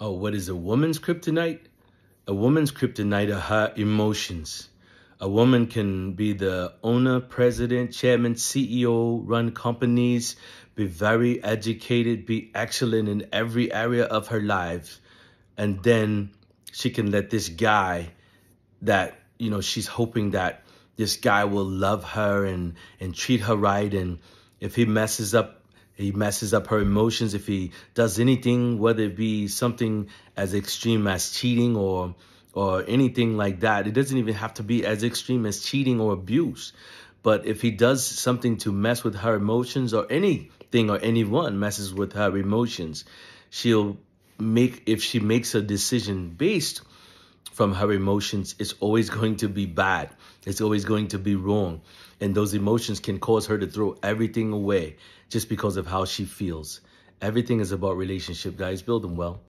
Oh, what is a woman's kryptonite? A woman's kryptonite are her emotions. A woman can be the owner, president, chairman, CEO, run companies, be very educated, be excellent in every area of her life. And then she can let this guy that, you know, she's hoping that this guy will love her and, and treat her right. And if he messes up he messes up her emotions if he does anything, whether it be something as extreme as cheating or or anything like that. It doesn't even have to be as extreme as cheating or abuse. But if he does something to mess with her emotions or anything or anyone messes with her emotions, she'll make if she makes a decision based from her emotions, it's always going to be bad. It's always going to be wrong. And those emotions can cause her to throw everything away just because of how she feels. Everything is about relationship, guys. Build them well.